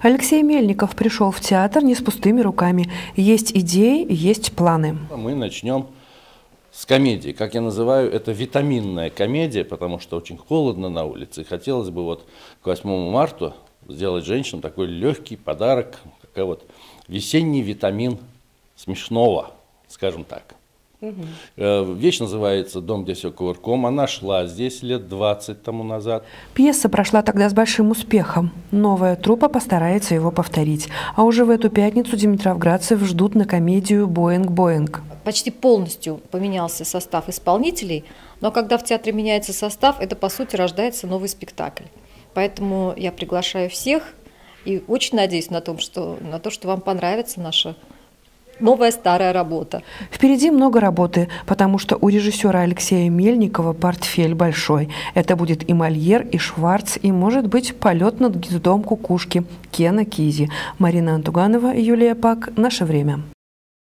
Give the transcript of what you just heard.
Алексей Мельников пришел в театр не с пустыми руками. Есть идеи, есть планы. Мы начнем с комедии. Как я называю, это витаминная комедия, потому что очень холодно на улице. И хотелось бы вот к 8 марта сделать женщинам такой легкий подарок, такой вот весенний витамин смешного, скажем так. Угу. Вещь называется «Дом, где все кувырком». Она шла здесь лет 20 тому назад. Пьеса прошла тогда с большим успехом. Новая труппа постарается его повторить. А уже в эту пятницу димитровградцев ждут на комедию «Боинг-Боинг». Почти полностью поменялся состав исполнителей, но когда в театре меняется состав, это, по сути, рождается новый спектакль. Поэтому я приглашаю всех и очень надеюсь на, том, что, на то, что вам понравится наша новая старая работа. Впереди много работы, потому что у режиссера Алексея Мельникова портфель большой. Это будет и Мольер, и Шварц, и, может быть, полет над гнездом кукушки Кена Кизи. Марина Антуганова, Юлия Пак. Наше время.